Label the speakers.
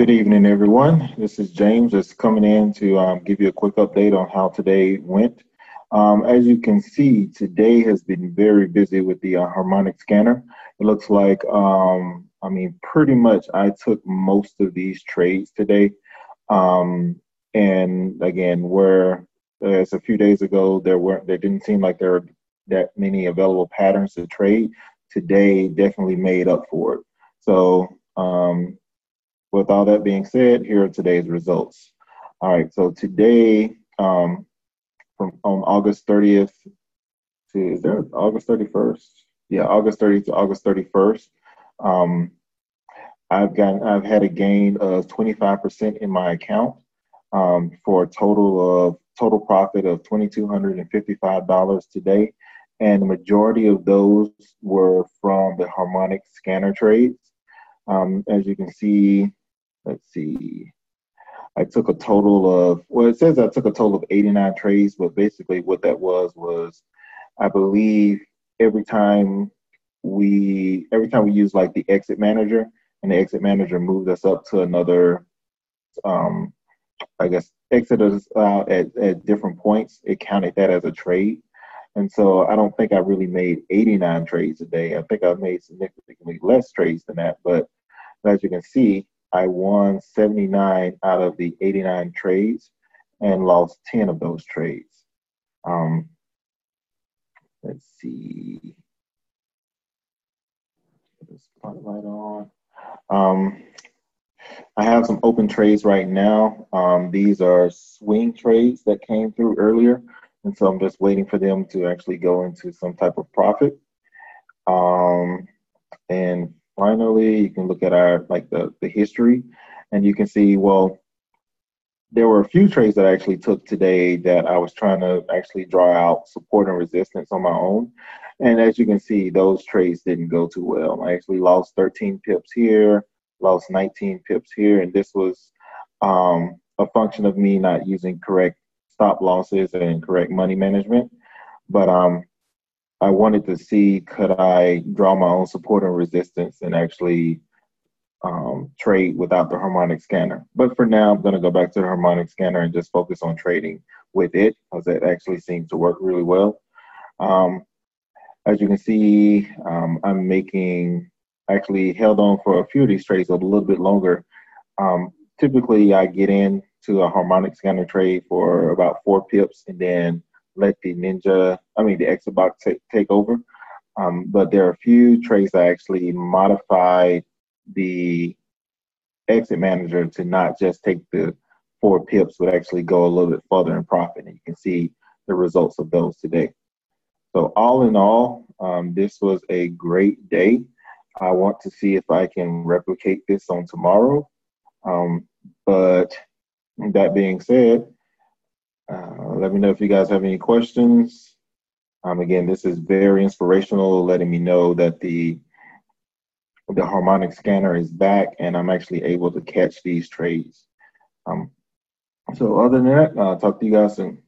Speaker 1: Good evening, everyone. This is James just coming in to um, give you a quick update on how today went. Um, as you can see, today has been very busy with the uh, harmonic scanner. It looks like, um, I mean, pretty much I took most of these trades today. Um, and again, where as a few days ago, there weren't, there didn't seem like there were that many available patterns to trade. Today definitely made up for it. So um, with all that being said, here are today's results. All right, so today, um, from on August 30th to is there August 31st? Yeah, August 30th to August 31st. Um, I've got I've had a gain of 25% in my account um, for a total of total profit of $2,255 today, and the majority of those were from the harmonic scanner trades. Um, as you can see, let's see, I took a total of, well, it says I took a total of 89 trades, but basically what that was was, I believe every time we, every time we use like the exit manager, and the exit manager moved us up to another, um, I guess, exit us out at, at different points, it counted that as a trade. And so I don't think I really made 89 trades a day. I think I made significantly less trades than that. But as you can see, I won 79 out of the 89 trades and lost 10 of those trades. Um, let's see. Put this spotlight on. Um, I have some open trades right now. Um, these are swing trades that came through earlier. And so I'm just waiting for them to actually go into some type of profit. Um, and finally, you can look at our like the, the history and you can see, well, there were a few trades that I actually took today that I was trying to actually draw out support and resistance on my own. And as you can see, those trades didn't go too well. I actually lost 13 pips here, lost 19 pips here, and this was um, a function of me not using correct stop losses and correct money management. But um, I wanted to see could I draw my own support and resistance and actually um, trade without the harmonic scanner. But for now, I'm going to go back to the harmonic scanner and just focus on trading with it because it actually seems to work really well. Um, as you can see, um, I'm making actually held on for a few of these trades a little bit longer. Um, typically, I get into a harmonic scanner trade for about four pips and then let the Ninja, I mean the Exabox take, take over. Um, but there are a few trades I actually modified the exit manager to not just take the four pips, but actually go a little bit further in profit. And you can see the results of those today. So all in all, um, this was a great day. I want to see if I can replicate this on tomorrow. Um, but that being said, uh, let me know if you guys have any questions. Um, again, this is very inspirational, letting me know that the the harmonic scanner is back and I'm actually able to catch these trades. Um, so other than that, I'll talk to you guys soon.